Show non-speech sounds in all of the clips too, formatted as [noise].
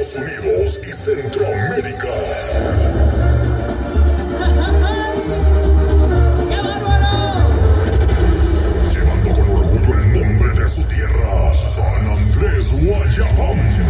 Estados Unidos y Centroamérica. Llevando con orgullo el nombre de su tierra, San Andrés Guayabamba.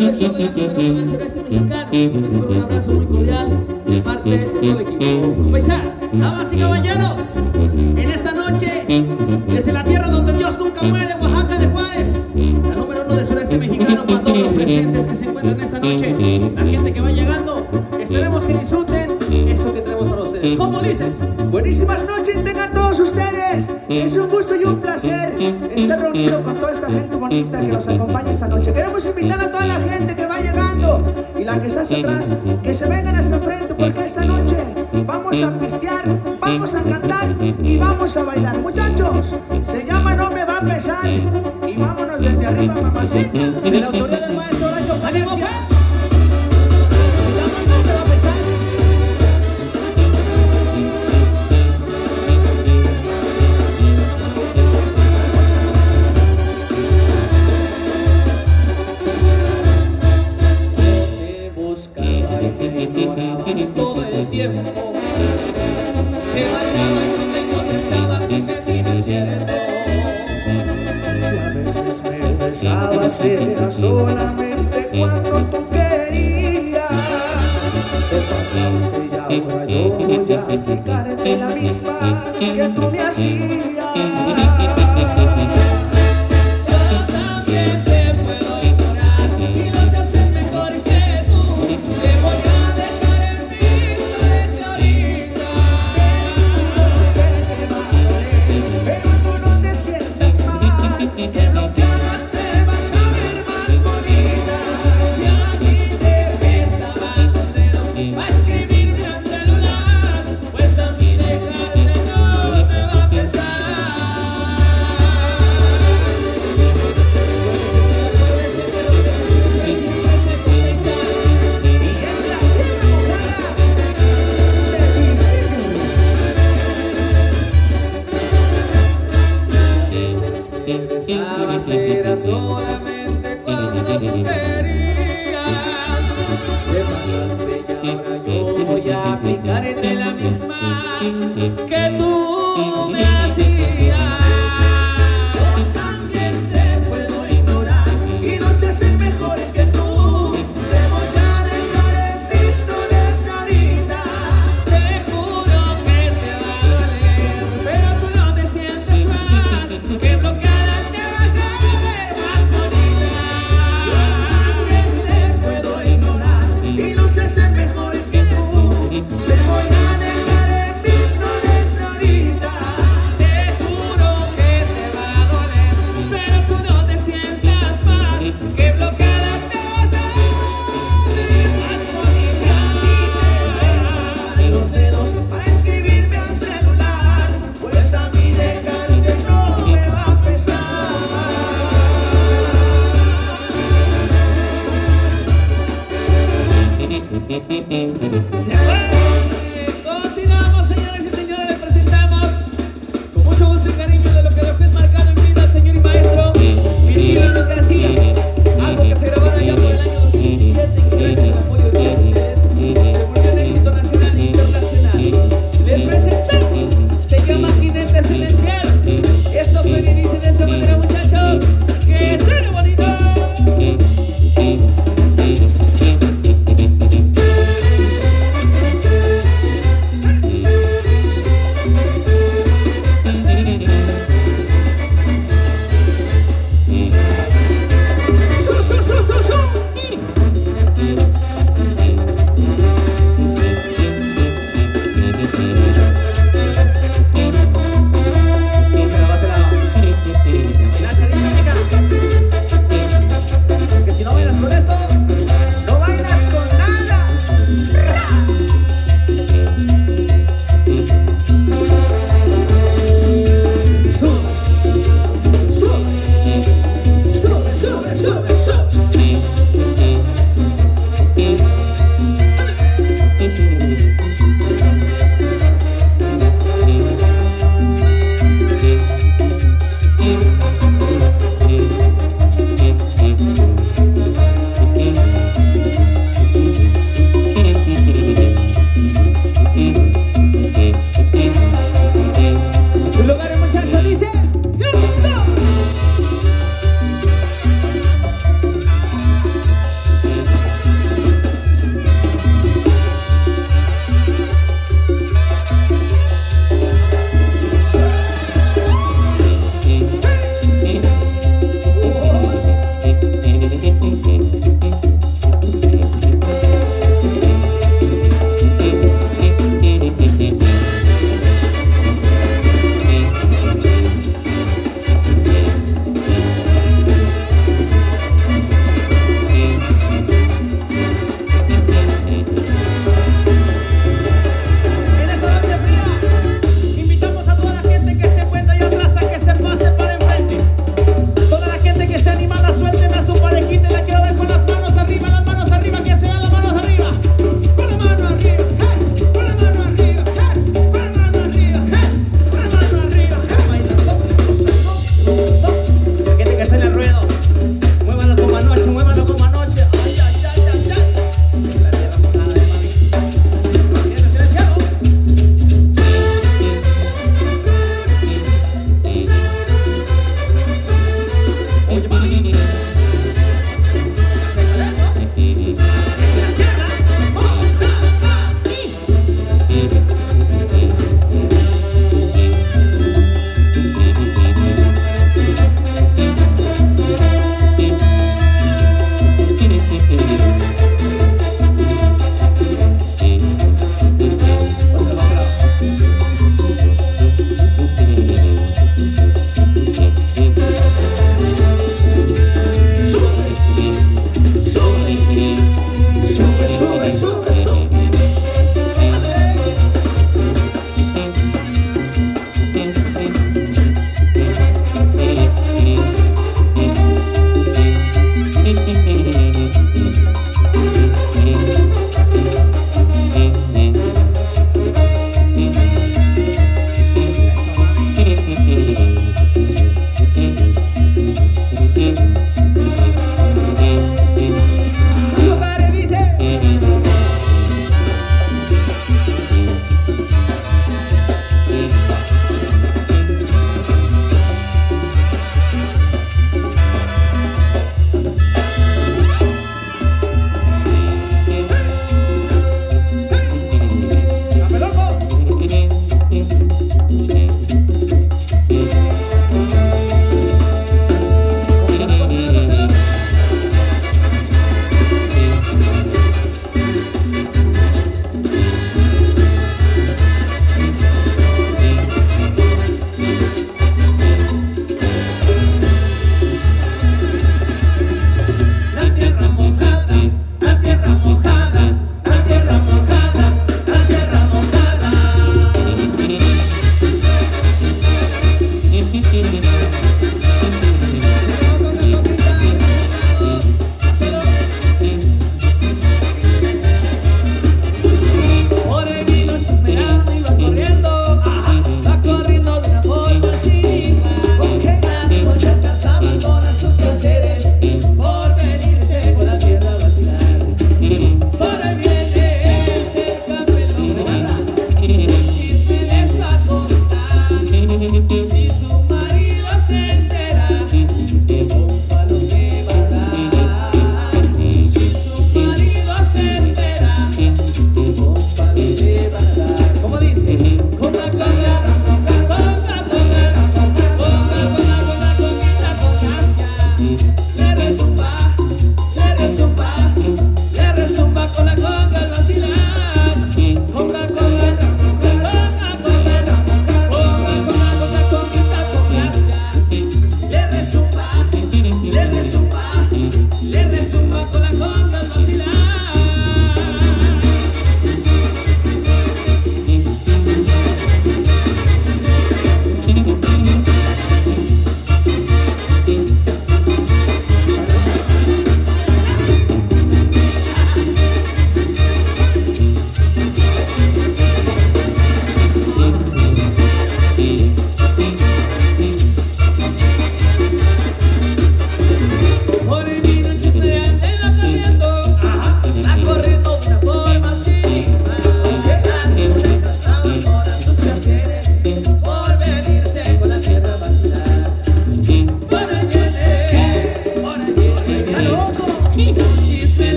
esta un abrazo muy cordial de parte de todo el equipo. con toda esta gente bonita que nos acompaña esta noche. Queremos invitar a toda la gente que va llegando y la que está hacia atrás, que se vengan hasta enfrente porque esta noche vamos a pistear, vamos a cantar y vamos a bailar. Muchachos, se llama No Me Va a Pesar y vámonos desde arriba, mamacita. y me todo el tiempo. Te mandaba y no te contestaba sin decirme cierto. Si a veces me besabas era solamente cuando tú querías. Te pasaste y ahora yo voy a aplicarte la misma que tú me hacías. 嗯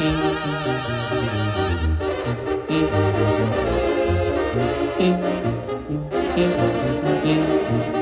Thank you.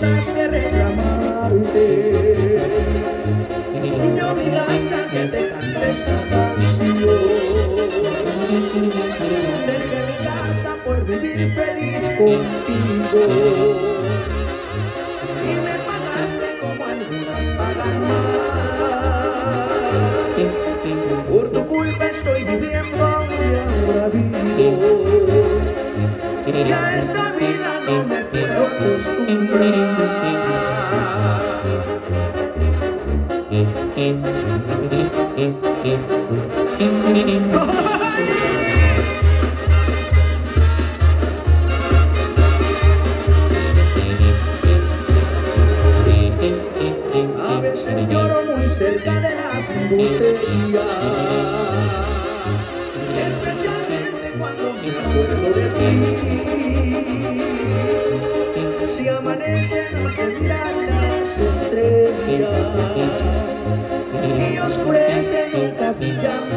cansas de reclamarte. Me obligaste a que te cante esta canción. Dejé mi casa por vivir feliz contigo. no se las estrellas. Y oscurecen en capilla.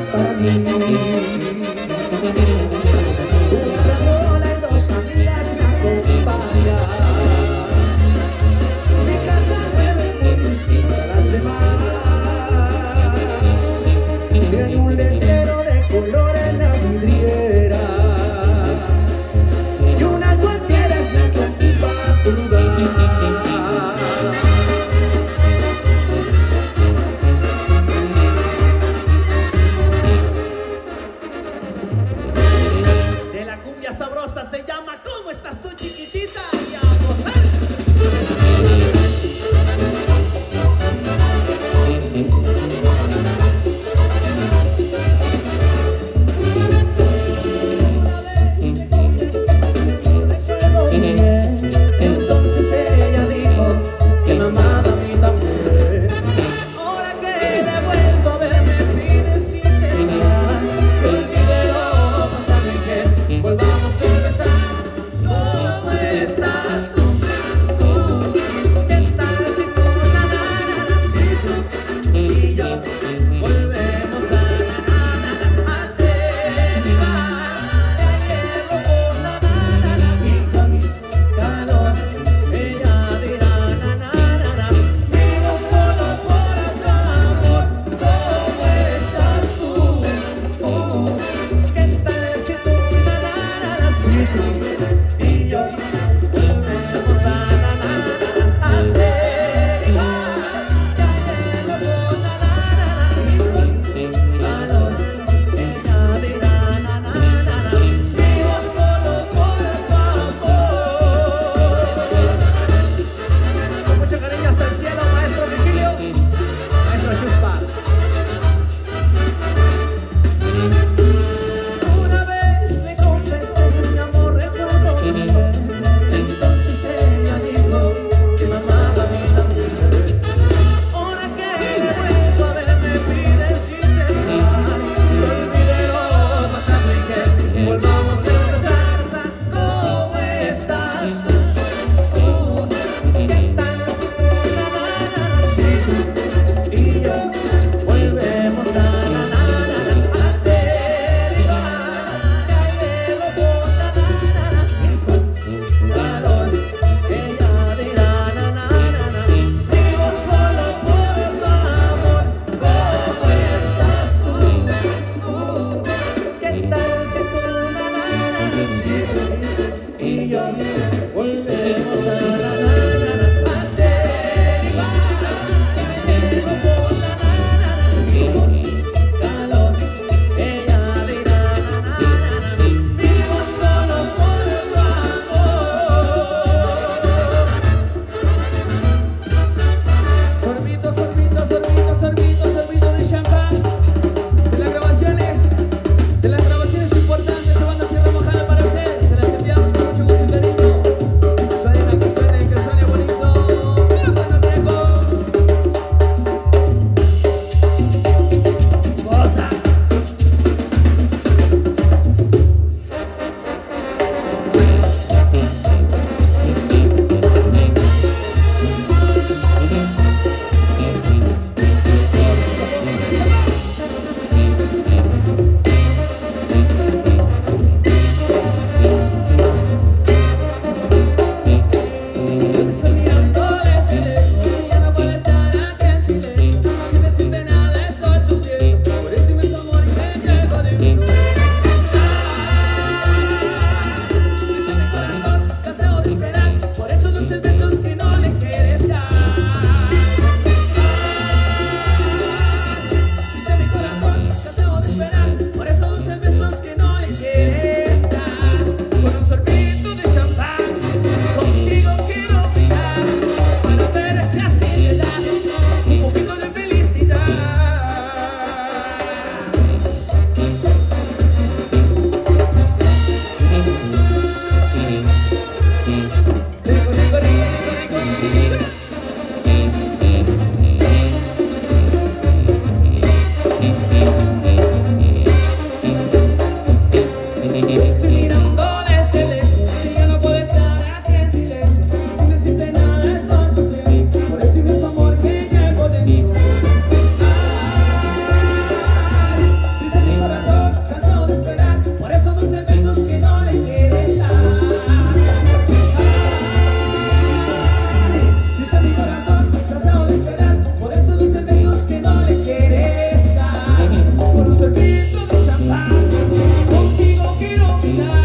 Ooh.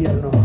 Infierno.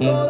Venimos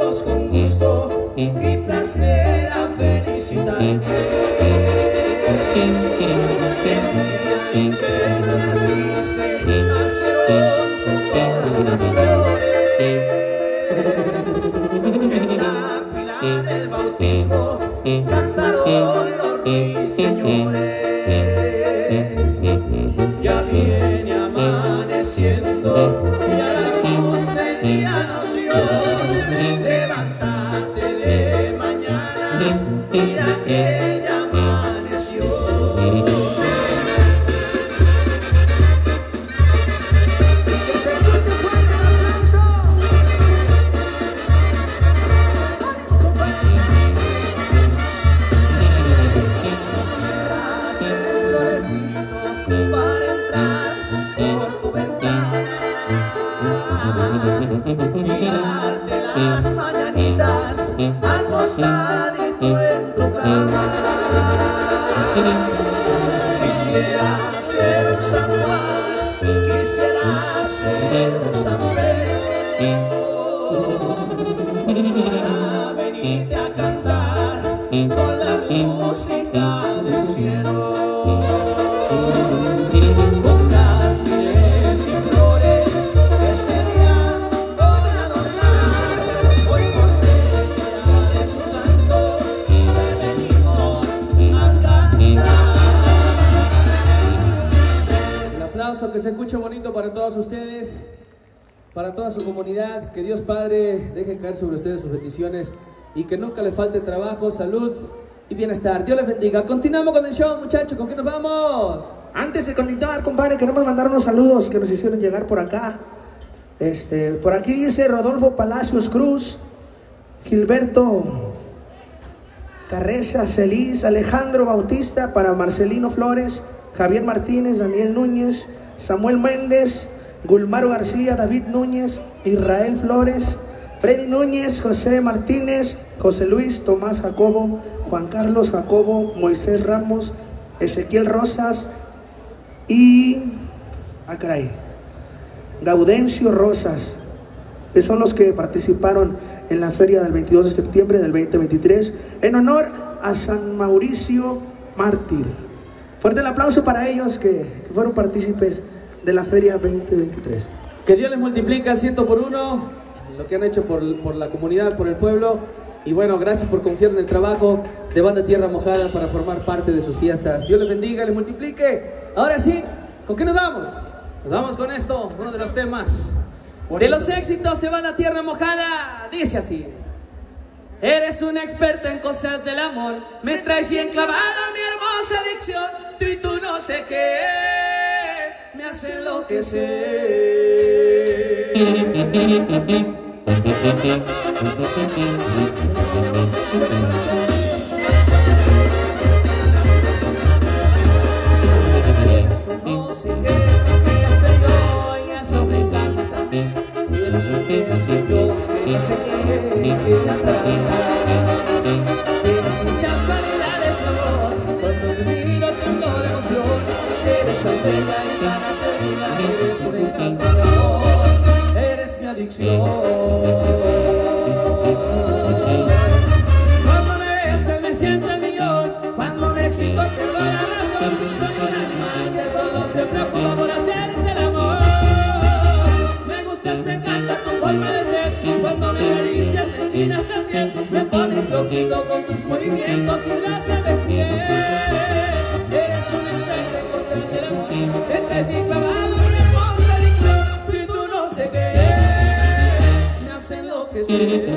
música del cielo. El aplauso que se escuche bonito para todos ustedes, para toda su comunidad, que Dios Padre deje caer sobre ustedes sus bendiciones y que nunca les falte trabajo, salud y bienestar. Dios les bendiga. Continuamos con el show, muchachos. ¿Con qué nos vamos? Antes de continuar, compadre, queremos mandar unos saludos que nos hicieron llegar por acá. Este, por aquí dice Rodolfo Palacios Cruz, Gilberto Carreza Celis, Alejandro Bautista para Marcelino Flores, Javier Martínez, Daniel Núñez, Samuel Méndez, Gulmaro García, David Núñez, Israel Flores, Freddy Núñez, José Martínez, José Luis, Tomás Jacobo, Juan Carlos Jacobo, Moisés Ramos, Ezequiel Rosas y... Ah, caray. Gaudencio Rosas, que son los que participaron en la feria del 22 de septiembre del 2023 en honor a San Mauricio Mártir. Fuerte el aplauso para ellos que, fueron partícipes de la feria 2023. Que Dios les multiplique ciento por uno lo que han hecho por, por la comunidad, por el pueblo. Y bueno, gracias por confiar en el trabajo de Banda Tierra Mojada para formar parte de sus fiestas. Dios les bendiga, les multiplique. Ahora sí, ¿con qué nos vamos? Nos vamos con esto, uno de los temas. De los éxitos se va a tierra mojada. Dice así. Eres una experta en cosas del amor. Me traes bien clavada mi hermosa adicción. Tú y tú no sé qué. Me hace enloquecer. Eres tan bella y tan atrevida, eres un encanto adicción. Cuando me besas me siento el millón, cuando me excito pierdo la razón. Soy un animal que solo se preocupa por hacerte el amor. Me gustas, me encanta tu forma de ser, cuando me acaricias te enchinas también. Me pones loquito con tus movimientos y lo haces bien. Eres un experto en cosas del amor, te traes bien clavado mi hermosa adicción. Y tú no sé qué, me enloquecer.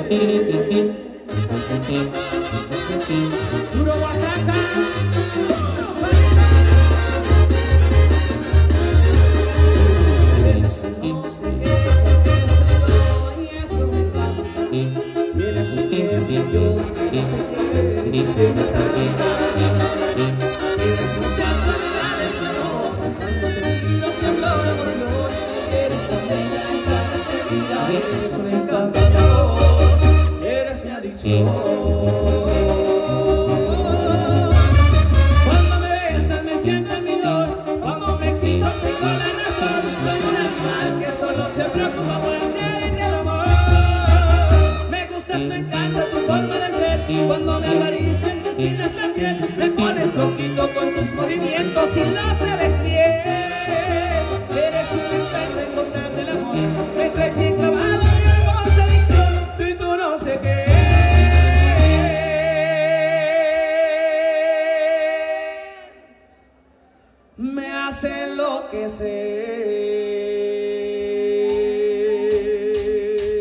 Me hace enloquecer.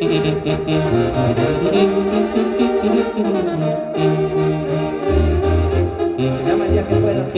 [laughs] Llama el día que puedas,